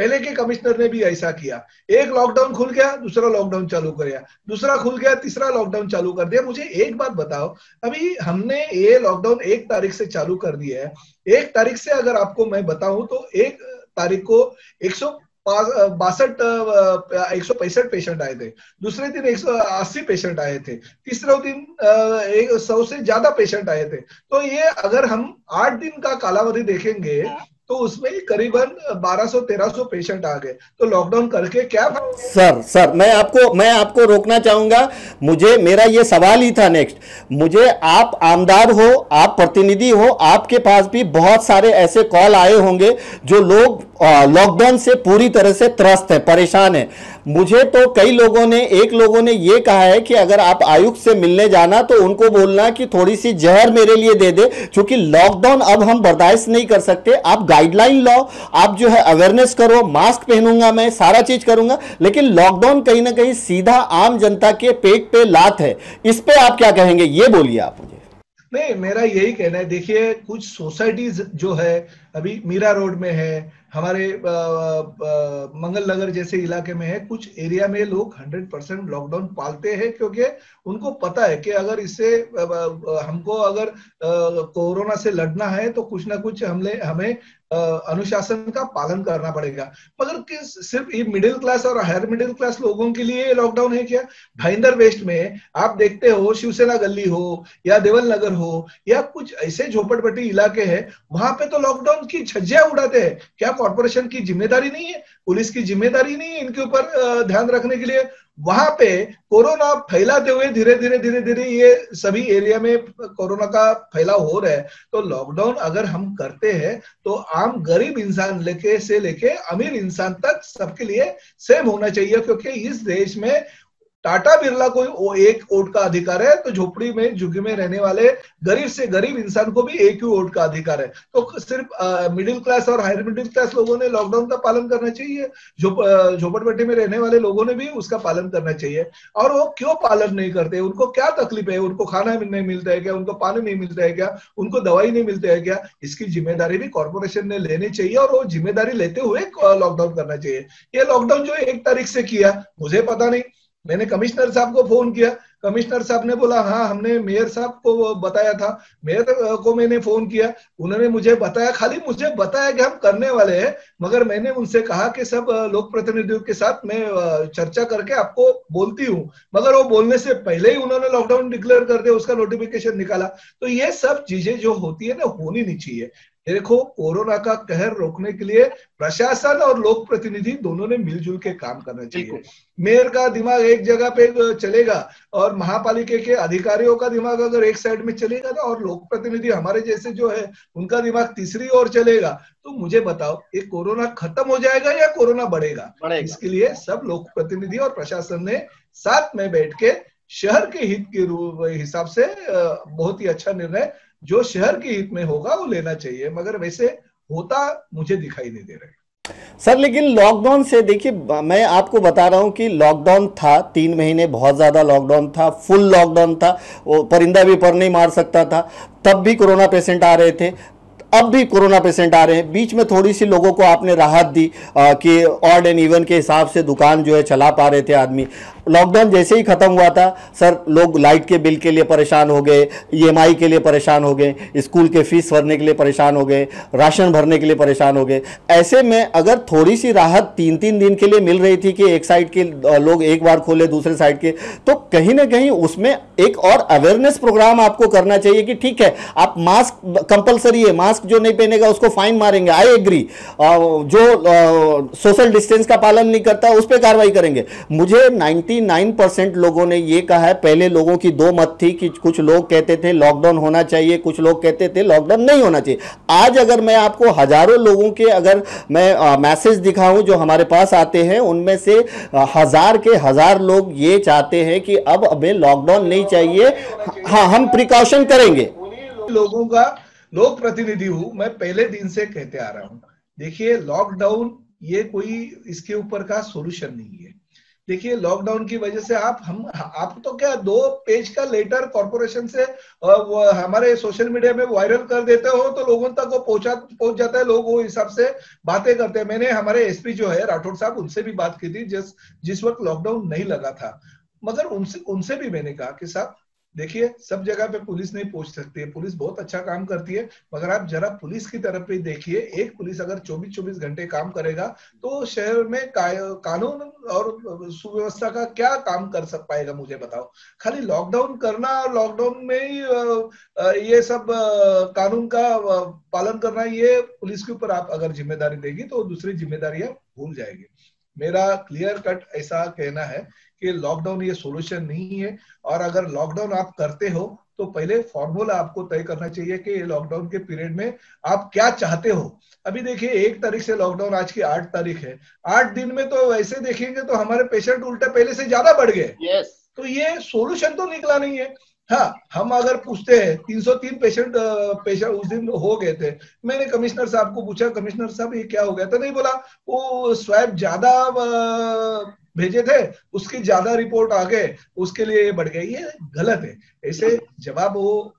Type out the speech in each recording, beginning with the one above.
पहले के कमिश्नर ने भी ऐसा किया। एक लॉकडाउन खुल गया, दूसरा लॉकडाउन चालू कर दिया दूसरा खुल गया, तीसरा लॉकडाउन चालू कर दिया। मुझे एक बात बताओ, अभी हमने ये लॉकडाउन एक तारीख से चालू कर दिया है। एक तारीख से अगर आपको मैं बताऊँ तो एक तारीख को एक बासठ, एक सौ पैंसठ पेशेंट आए थे। दूसरे दिन एक सौ अस्सी पेशेंट आए थे। तीसरे दिन, एक सौ से ज़्यादा पेशेंट आए थे। तो ये अगर हम आठ दिन का कालावधि देखेंगे तो उसमें करीबन 1200-1300 पेशेंट आ गए। तो लॉकडाउन करके क्या सर सर, मैं आपको मैं आपको रोकना चाहूँगा। मुझे, मेरा ये सवाल ही था नेक्स्ट मुझे आप आमदार हो, आप प्रतिनिधि हो, आपके पास भी बहुत सारे ऐसे कॉल आए होंगे जो लोग लॉकडाउन से पूरी तरह से त्रस्त है, परेशान है। मुझे तो कई लोगों ने, एक लोगों ने यह कहा है कि अगर आप आयुक्त से मिलने जाना तो उनको बोलना कि थोड़ी सी जहर मेरे लिए दे दे, क्योंकि लॉकडाउन अब हम बर्दाश्त नहीं कर सकते। आप गाइडलाइन लो आप जो है अवेयरनेस करो मास्क पहनूँगा मैं, सारा चीज़ करूँगा, लेकिन लॉकडाउन कहीं ना कहीं सीधा आम जनता के पेट पे लात है। इस पर आप क्या कहेंगे? ये बोलिए आप मुझे। नहीं, मेरा यही कहना है। देखिए, कुछ सोसाइटीज जो है, अभी मीरा रोड में है हमारे मंगल नगर जैसे इलाके में है, कुछ एरिया में लोग 100 परसेंट लॉकडाउन पालते हैं, क्योंकि उनको पता है कि अगर इससे हमको अगर कोरोना से लड़ना है तो कुछ ना कुछ हमने हमें अनुशासन का पालन करना पड़ेगा। मगर किस सिर्फ़ ये मिडिल क्लास और हायर मिडिल क्लास लोगों के लिए लॉकडाउन है क्या? भाईंदर वेस्ट में आप देखते हो, शिवसेना गली हो या देवल नगर हो या कुछ ऐसे झोपड़पट्टी इलाके हैं, वहाँ पे तो लॉकडाउन की छज्जियाँ उड़ाते हैं। क्या कॉरपोरेशन की ज़िम्मेदारी नहीं है? पुलिस की ज़िम्मेदारी नहीं है इनके ऊपर ध्यान रखने के लिए? वहाँ पे कोरोना फैलाते हुए धीरे धीरे धीरे धीरे ये सभी एरिया में कोरोना का फैलाव हो रहा है। तो लॉकडाउन अगर हम करते हैं तो आम गरीब इंसान लेके से लेके अमीर इंसान तक सबके लिए सेम होना चाहिए, क्योंकि इस देश में टाटा बिरला कोई एक वोट का अधिकार है तो झोपड़ी में, झुग्गी में रहने वाले गरीब से गरीब इंसान को भी एक ही वोट का अधिकार है। तो सिर्फ़ मिडिल क्लास और हायर मिडिल क्लास लोगों ने लॉकडाउन का पालन करना चाहिए झोपड़पट्टी में रहने वाले लोगों ने भी उसका पालन करना चाहिए। और वो क्यों पालन नहीं करते? उनको क्या तकलीफ़ है? उनको खाना नहीं मिलता है क्या? उनको पानी नहीं मिलता है क्या? उनको दवाई नहीं मिलता है क्या? इसकी ज़िम्मेदारी भी कॉरपोरेशन ने लेनी चाहिए और वो ज़िम्मेदारी लेते हुए लॉकडाउन करना चाहिए। ये लॉकडाउन जो एक तारीख से किया, मुझे पता नहीं। मैंने कमिश्नर साहब को फ़ोन किया। कमिश्नर साहब ने बोला हाँ हमने मेयर साहब को बताया था। मेयर को मैंने फ़ोन किया। उन्होंने मुझे बताया, खाली मुझे बताया कि हम करने वाले हैं, मगर मैंने उनसे कहा कि सब लोक प्रतिनिधियों के साथ मैं चर्चा करके आपको बोलती हूँ। मगर वो बोलने से पहले ही उन्होंने लॉकडाउन डिक्लेयर कर दिया, उसका नोटिफिकेशन निकाला। तो ये सब चीज़ें जो होती है ना, होनी नहीं चाहिए। देखो कोरोना का कहर रोकने के लिए प्रशासन और लोक प्रतिनिधि दोनों ने मिलजुल के काम करना चाहिए। मेयर का दिमाग एक जगह पे चलेगा और महापालिका के अधिकारियों का दिमाग अगर एक साइड में चलेगा ना और लोक प्रतिनिधि हमारे जैसे जो है उनका दिमाग तीसरी ओर चलेगा तो मुझे बताओ ये कोरोना खत्म हो जाएगा या कोरोना बढ़ेगा, बढ़ेगा। इसके लिए सब लोक प्रतिनिधि और प्रशासन ने साथ में बैठ के शहर के हित के हिसाब से बहुत ही अच्छा निर्णय जो शहर के हित में होगा वो लेना चाहिए। मगर वैसे होता मुझे दिखाई नहीं दे रहा सर लेकिन लॉकडाउन से देखिए मैं आपको बता रहा हूँ कि लॉकडाउन था तीन महीने बहुत ज़्यादा लॉकडाउन था फुल लॉकडाउन था वो परिंदा भी पर नहीं मार सकता था तब भी कोरोना पेशेंट आ रहे थे अब भी कोरोना पेशेंट आ रहे हैं। बीच में थोड़ी सी लोगों को आपने राहत दी आ, कि ऑड एंड इवन के हिसाब से दुकान जो है चला पा रहे थे आदमी। लॉकडाउन जैसे ही ख़त्म हुआ था, सर, लोग लाइट के बिल के लिए परेशान हो गए ईएमआई के लिए परेशान हो गए स्कूल के फ़ीस भरने के लिए परेशान हो गए, राशन भरने के लिए परेशान हो गए। ऐसे में अगर थोड़ी सी राहत तीन तीन दिन के लिए मिल रही थी कि एक साइड के लोग एक बार खोले, दूसरे साइड के तो कहीं ना कहीं उसमें एक और अवेयरनेस प्रोग्राम आपको करना चाहिए कि ठीक है, आप मास्क कंपलसरी है मास्क जो नहीं पहनेगा उसको फाइन मारेंगे आई एग्री जो सोशल डिस्टेंस का पालन नहीं करता, उस पर कार्रवाई करेंगे। मुझे नाइनटी 99 परसेंट लोगों ने ये कहा है। पहले लोगों की दो मत थी कि कुछ लोग कहते थे लॉकडाउन होना चाहिए, कुछ लोग कहते थे लॉकडाउन नहीं होना चाहिए। आज अगर मैं आपको हज़ारों लोगों के अगर मैं मैसेज दिखाऊँ जो हमारे पास आते हैं, उनमें से हज़ार के हज़ार लोग ये चाहते हैं कि अब हमें लॉकडाउन नहीं चाहिए। हाँ हम प्रिकॉशन करेंगे। लोगों का लोक प्रतिनिधि हूँ, मैं पहले दिन से कहते आ रहा हूँ। देखिए लॉकडाउन ये कोई इसके ऊपर का सोल्यूशन नहीं है। देखिए लॉकडाउन की वजह से आप, हम, आप तो क्या दो पेज का लेटर कॉरपोरेशन से हमारे सोशल मीडिया में वायरल कर देते हो तो लोगों तक वो पहुँचा, पहुँच जाता है, लोग वो हिसाब से बातें करते हैं। मैंने हमारे एसपी जो है, राठौर साहब, उनसे भी बात की थी, जिस जिस वक्त लॉकडाउन नहीं लगा था। मगर उनसे उनसे भी मैंने कहा कि साहब देखिए, सब जगह पे पुलिस नहीं पहुँच सकती है। पुलिस बहुत अच्छा काम करती है, मगर आप जरा पुलिस की तरफ़ पे देखिए। एक पुलिस अगर 24-24 घंटे काम करेगा तो शहर में कानून और सुव्यवस्था का क्या काम कर सक पाएगा मुझे बताओ? खाली लॉकडाउन करना और लॉकडाउन में ही ये सब कानून का पालन करना, ये पुलिस के ऊपर आप अगर ज़िम्मेदारी देगी तो दूसरी जिम्मेदारियाँ भूल जाएगी। मेरा क्लियर कट ऐसा कहना है कि लॉकडाउन ये सोल्यूशन नहीं है। और अगर लॉकडाउन आप करते हो तो पहले फॉर्मूला आपको तय करना चाहिए कि लॉकडाउन के पीरियड में आप क्या चाहते हो। अभी देखिए एक तारीख से लॉकडाउन आज की आठ तारीख है। आठ दिन में तो वैसे देखेंगे तो हमारे पेशेंट उल्टे पहले से ज़्यादा बढ़ गए। Yes. तो ये सोल्यूशन तो निकला नहीं है। हाँ हम अगर पूछते हैं 303 पेशेंट पेशेंट उस दिन हो गए थे। मैंने कमिश्नर साहब को पूछा कमिश्नर साहब, ये क्या हो गया? तो नहीं बोला। वो स्वैप ज़्यादा भेजे थे, उसकी ज़्यादा रिपोर्ट आ गए, उसके लिए बढ़ गई ये गलत है। ऐसे जवाब वो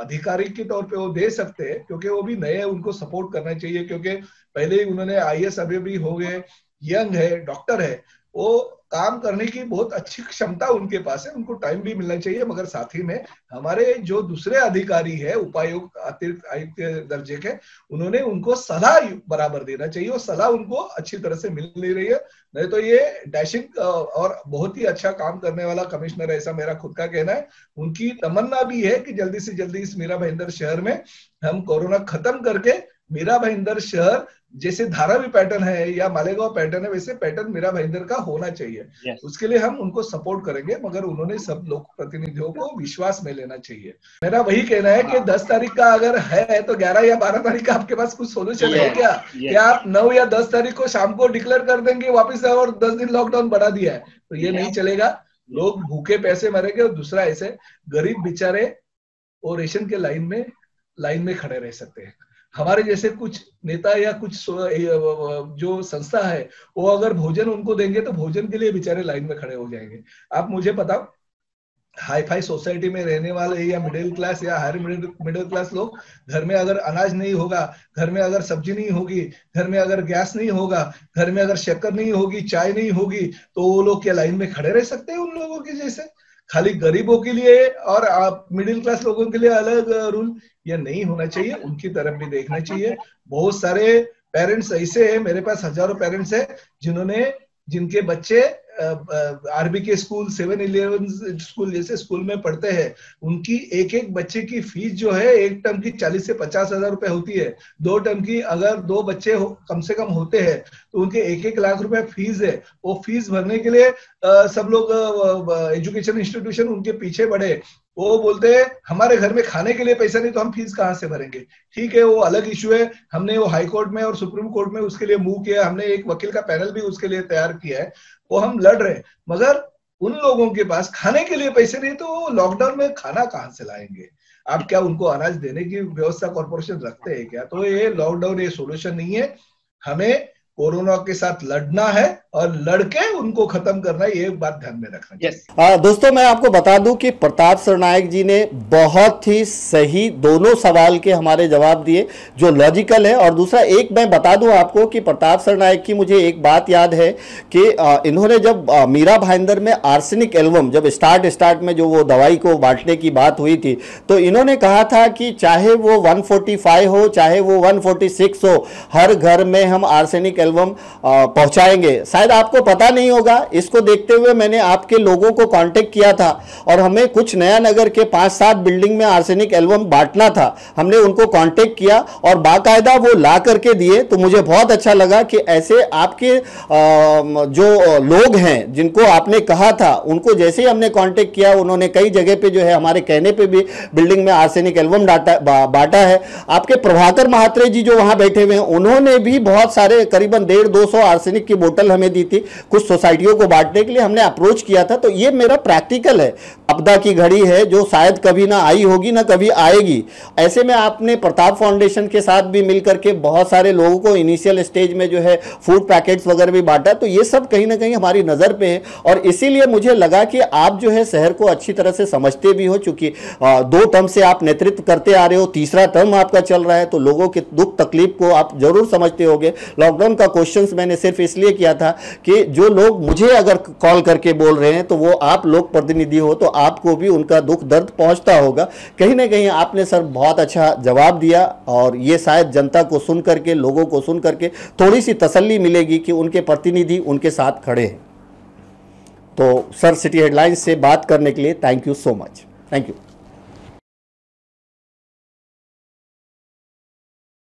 अधिकारी के तौर पे वो दे सकते हैं, क्योंकि वो भी नए उनको सपोर्ट करना चाहिए, क्योंकि पहले ही उन्होंने आई एस अभी भी हो गए, यंग है डॉक्टर है, वो काम करने की बहुत अच्छी क्षमता उनके पास है, उनको टाइम भी मिलना चाहिए, मगर साथ ही में हमारे जो दूसरे अधिकारी है, उपायुक्त अतिरिक्त आयुक्त दर्जे के, उन्होंने उनको सलाह बराबर देना चाहिए और सलाह उनको अच्छी तरह से मिल नहीं रही है। नहीं तो ये डैशिंग और बहुत ही अच्छा काम करने वाला कमिश्नर है, ऐसा मेरा खुद का कहना है। उनकी तमन्ना भी है कि जल्दी से जल्दी इस मीरा भाईंदर शहर में हम कोरोना खत्म करके मीरा भाईंदर शहर जैसे धारावी पैटर्न है या मालेगांव पैटर्न है वैसे पैटर्न मीरा भाईंदर का होना चाहिए। Yes. उसके लिए हम उनको सपोर्ट करेंगे मगर उन्होंने सब लोग प्रतिनिधियों को विश्वास में लेना चाहिए। मेरा वही कहना है कि दस तारीख का अगर है तो ग्यारह या बारह तारीख का आपके पास कुछ सोल्यूशन yes. है क्या? yes. क्या आप नौ या दस तारीख को शाम को डिक्लेयर कर देंगे वापिस और दस दिन लॉकडाउन बढ़ा दिया है। तो ये नहीं चलेगा। लोग भूखे पैसे मरेंगे और दूसरा ऐसे गरीब बेचारे और रेशन के लाइन में लाइन में खड़े रह सकते हैं। हमारे जैसे कुछ नेता या कुछ जो संस्था है, वो अगर भोजन उनको देंगे तो भोजन के लिए बेचारे लाइन में खड़े हो जाएँगे। आप मुझे बताओ हाई फाई सोसाइटी में रहने वाले या मिडिल क्लास या हायर मिडिल क्लास लोग, घर में अगर अनाज नहीं होगा, घर में अगर सब्ज़ी नहीं होगी, घर में अगर गैस नहीं होगा, घर में अगर शक्कर नहीं होगी, चाय नहीं होगी तो वो लोग क्या लाइन में खड़े रह सकते हैं उन लोगों के जैसे? खाली गरीबों के लिए और आप मिडिल क्लास लोगों के लिए अलग रूल ये नहीं होना चाहिए, उनकी तरफ़ भी देखना चाहिए। बहुत सारे पेरेंट्स ऐसे हैं, मेरे पास हज़ारों पेरेंट्स हैं, जिन्होंने, जिनके बच्चे आरबी के स्कूल सेवन इलेवन स्कूल जैसे स्कूल में पढ़ते हैं, उनकी एक एक बच्चे की फ़ीस जो है, एक टर्म की चालीस से पचास हज़ार रुपए होती है। दो टर्म की अगर दो बच्चे कम से कम होते हैं उनके एक एक लाख रुपए फ़ीस है। वो फ़ीस भरने के लिए आ, सब लोग एजुकेशन इंस्टीट्यूशन उनके पीछे बढ़े। वो बोलते हैं हमारे घर में खाने के लिए पैसा नहीं तो हम फ़ीस कहाँ से भरेंगे? ठीक है वो अलग इश्यू है। हमने वो हाई कोर्ट में और सुप्रीम कोर्ट में उसके लिए मूव किया हमने एक वकील का पैनल भी उसके लिए तैयार किया है। वो हम लड़ रहे हैं। मगर उन लोगों के पास खाने के लिए पैसे नहीं तो लॉकडाउन में खाना कहाँ से लाएँगे? आप क्या उनको अनाज देने की व्यवस्था कॉर्पोरेशन रखते हैं क्या? तो ये लॉकडाउन ये सोल्यूशन नहीं है। हमें कोरोना के साथ लड़ना है और लड़के उनको खत्म करना है ये बात ध्यान में रखना yes. आ, दोस्तों मैं आपको बता दूँ कि प्रताप सरनायक जी ने बहुत ही सही दोनों सवाल के हमारे जवाब दिए जो लॉजिकल है और दूसरा एक मैं बता दूँ आपको कि प्रताप सरनायक की मुझे एक बात याद है कि आ, इन्होंने जब आ, मीरा भाईंदर में आर्सेनिक एल्बम जब स्टार्ट स्टार्ट में जो वो दवाई को बांटने की बात हुई थी तो इन्होंने कहा था कि चाहे वो वन हो चाहे वो वन हो हर घर में हम आर्सेनिक एल्बम पहुंचाएँगे। शायद आपको पता नहीं होगा, इसको देखते हुए मैंने आपके लोगों को कांटेक्ट किया था और हमें कुछ नया नगर के पाँच सात बिल्डिंग में आर्सेनिक एल्बम बांटना था। हमने उनको कांटेक्ट किया और बाकायदा वो ला करके दिए। तो मुझे बहुत अच्छा लगा कि ऐसे आपके जो लोग हैं, जिनको आपने कहा था, उनको जैसे ही हमने कॉन्टेक्ट किया, उन्होंने कई जगह पे जो है हमारे कहने पे भी बिल्डिंग में आर्सेनिक एल्बम बांटा है। आपके प्रभाकर महात्रे जी जो वहाँ बैठे हुए हैं, उन्होंने भी बहुत सारे करीब तकरीबन डेढ़ दो सौ आर्सेनिक की बोतल हमें दी थी। कुछ सोसाइटियों को बांटने के लिए हमने अप्रोच किया था। तो ये मेरा प्रैक्टिकल है। आपदा की घड़ी है जो शायद कभी ना आई होगी, ना कभी आएगी। ऐसे में आपने प्रताप फाउंडेशन के साथ भी मिलकर के बहुत सारे लोगों को इनिशियल स्टेज में जो है फ़ूड पैकेट्स वगैरह भी बांटा। तो ये सब कहीं ना कहीं हमारी नज़र पे है। और इसीलिए मुझे लगा कि आप जो है शहर को अच्छी तरह से समझते भी हो, चूँकि दो टर्म से आप नेतृत्व करते आ रहे हो, तीसरा टर्म आपका चल रहा है तो लोगों के दुख तकलीफ़ को आप ज़रूर समझते होगे। लॉकडाउन का क्वेश्चन मैंने सिर्फ़ इसलिए किया था कि जो लोग मुझे अगर कॉल करके बोल रहे हैं तो वो आप लोग प्रतिनिधि हो तो आपको भी उनका दुख दर्द पहुँचता होगा। कहीं ना कहीं आपने सर बहुत अच्छा जवाब दिया, और ये शायद जनता को सुन करके, लोगों को सुन करके थोड़ी सी तसल्ली मिलेगी कि उनके प्रतिनिधि उनके साथ खड़े हैं। तो सर सिटी हेडलाइंस से बात करने के लिए thank you so much thank you